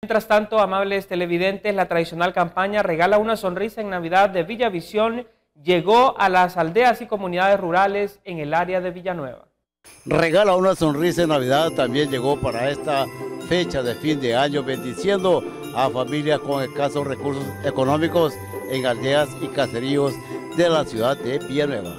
Mientras tanto, amables televidentes, la tradicional campaña Regala una sonrisa en Navidad de Villavisión llegó a las aldeas y comunidades rurales en el área de Villanueva. Regala una sonrisa en Navidad también llegó para esta fecha de fin de año, bendiciendo a familias con escasos recursos económicos en aldeas y caseríos de la ciudad de Villanueva.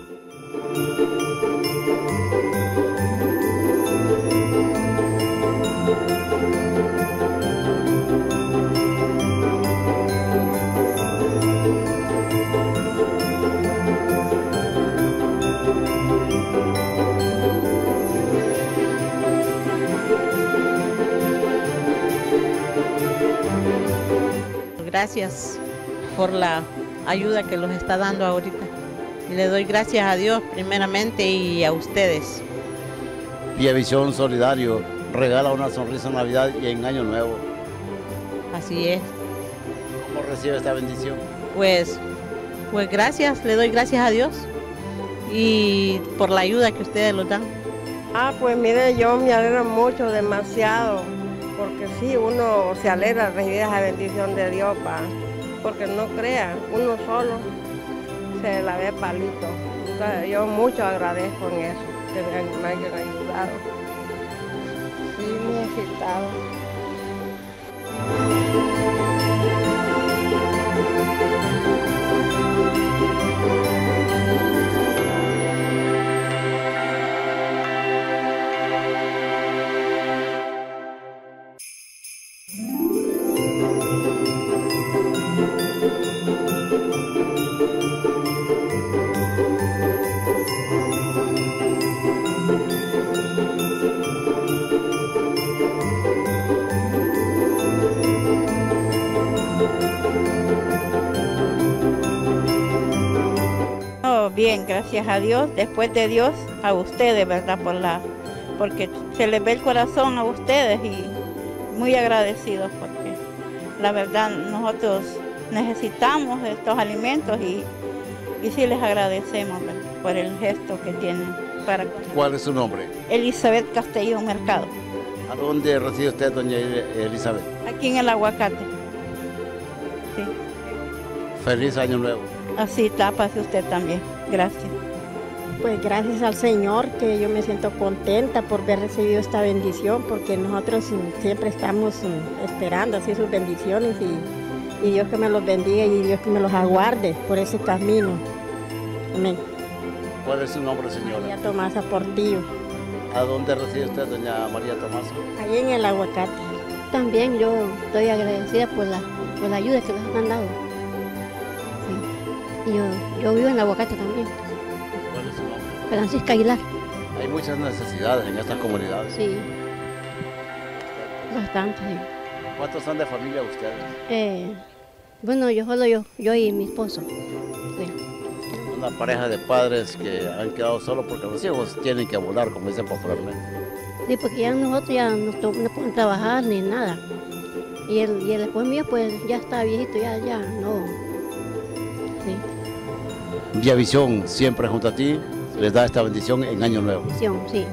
Gracias por la ayuda que los está dando ahorita. Y le doy gracias a Dios primeramente y a ustedes. Vía Visión Solidario regala una sonrisa en Navidad y en Año Nuevo. Así es. ¿Cómo recibe esta bendición? Pues, pues gracias, le doy gracias a Dios y por la ayuda que ustedes nos dan. Ah, pues mire, yo me alegro mucho, demasiado, sí, uno se alegra al recibir esa bendición de Dios, pa, porque no crea, uno solo se la ve palito. Yo mucho agradezco en eso, que me, me ayudado. Sí, necesitado. Bien, gracias a Dios, después de Dios, a ustedes, ¿verdad? Por la, porque se les ve el corazón a ustedes y muy agradecidos porque la verdad nosotros necesitamos estos alimentos y, y sí les agradecemos ¿verdad? por el gesto que tienen para ¿Cuál es su nombre? Elizabeth Castillo Mercado, ¿A dónde reside usted, doña Elizabeth? aquí en el aguacate. Sí. Feliz Año Nuevo. Así tápase usted también. Gracias. Pues gracias al Señor que yo me siento contenta por haber recibido esta bendición, porque nosotros siempre estamos mm, esperando así sus bendiciones y, y Dios que me los bendiga y Dios que me los aguarde por ese camino. Amén. ¿Cuál es su nombre, señora? María Tomasa Portillo, ¿A dónde reside usted, doña María Tomás? ahí en el aguacate. También yo estoy agradecida por la, por la ayuda que nos han dado. Y yo, yo vivo en el aguacate también, ¿Cuál es su nombre? Francisca Aguilar. Hay muchas necesidades en estas comunidades. Sí. Bastante, sí. ¿Cuántos son de familia ustedes? Eh, bueno, yo solo yo, yo y mi esposo. Sí. Una pareja de padres que han quedado solos porque los hijos tienen que volar, como dicen popularmente. Sí, porque ya nosotros ya no, podemos trabajar ni nada. Y el, y el esposo mío pues ya está viejito, ya, ya, no. Sí, Vía Visión, siempre junto a ti, les da esta bendición en Año Nuevo. sí.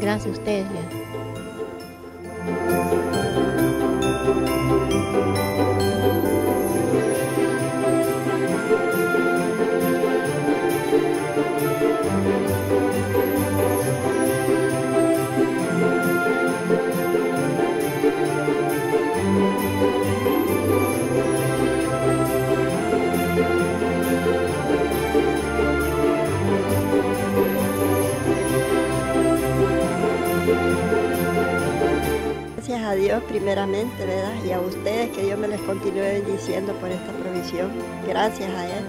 Gracias a ustedes. ya. Gracias a Dios primeramente, ¿verdad? Y a ustedes que Dios me les continúe bendiciendo por esta provisión. Gracias a Él.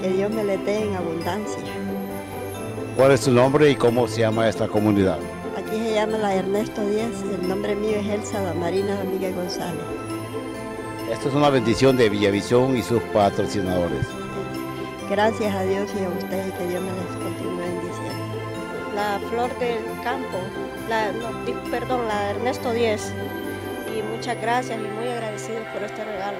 Que Dios me les dé en abundancia. ¿Cuál es su nombre y cómo se llama esta comunidad? Aquí se llama la Ernesto Díaz y el nombre mío es Elsa Damarina Domínguez González. Esto es una bendición de Villavisión y sus patrocinadores. Gracias a Dios y a ustedes que Dios me les continúe. La Flor del Campo, la, perdón, la Ernesto 10. Y muchas gracias y muy agradecidos por este regalo.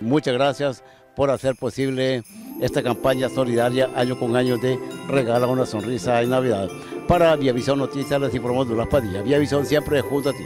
Muchas gracias por hacer posible esta campaña solidaria año con año de Regala una sonrisa en Navidad. Para Visión Noticias les informó Dulas Padilla. Visión siempre junto a ti.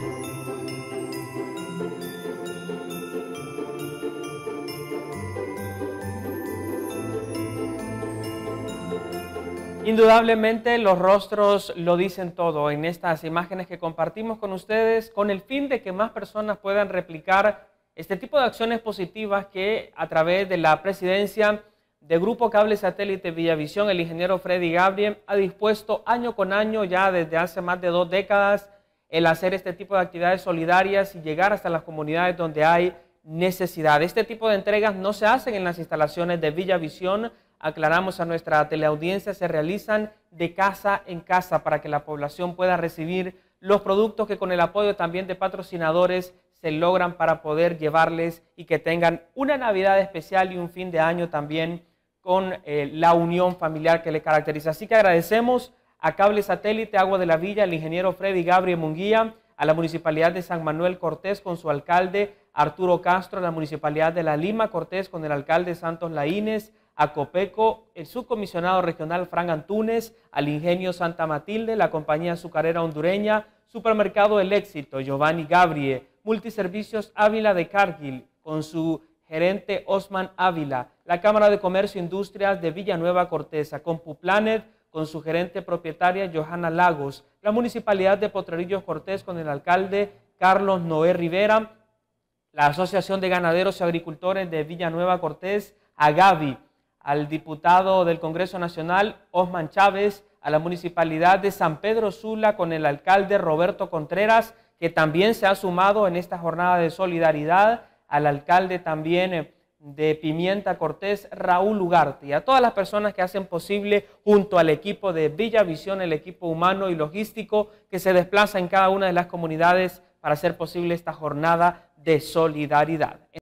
Indudablemente los rostros lo dicen todo en estas imágenes que compartimos con ustedes con el fin de que más personas puedan replicar este tipo de acciones positivas que a través de la presidencia de Grupo Cable Satélite Villavisión, el ingeniero Freddy Gabriel ha dispuesto año con año, ya desde hace más de dos décadas, el hacer este tipo de actividades solidarias y llegar hasta las comunidades donde hay necesidad. Este tipo de entregas no se hacen en las instalaciones de Villavisión, aclaramos a nuestra teleaudiencia, se realizan de casa en casa para que la población pueda recibir los productos que con el apoyo también de patrocinadores se logran para poder llevarles y que tengan una Navidad especial y un fin de año también con eh, la unión familiar que le caracteriza. Así que agradecemos a Cable Satélite Agua de la Villa, al ingeniero Freddy Gabriel Munguía, a la Municipalidad de San Manuel Cortés con su alcalde Arturo Castro, a la Municipalidad de La Lima Cortés con el alcalde Santos Laínez, a Copeco, el subcomisionado regional Fran Antunes, al Ingenio Santa Matilde, la compañía azucarera hondureña, Supermercado El Éxito, Giovanni Gabrie, Multiservicios Ávila de Cargill, con su gerente Osman Ávila, la Cámara de Comercio e Industrias de Villanueva Corteza, CompuPlanet, con su gerente propietaria Johanna Lagos, la Municipalidad de Potrerillos Cortés con el alcalde Carlos Noé Rivera, la Asociación de Ganaderos y Agricultores de Villanueva Cortés, Agavi, al diputado del Congreso Nacional, Osman Chávez, a la Municipalidad de San Pedro Sula con el alcalde Roberto Contreras, que también se ha sumado en esta jornada de solidaridad, al alcalde también eh, de Pimienta Cortés, Raúl Ugarte, y a todas las personas que hacen posible junto al equipo de Villa Visión, el equipo humano y logístico que se desplaza en cada una de las comunidades para hacer posible esta jornada de solidaridad.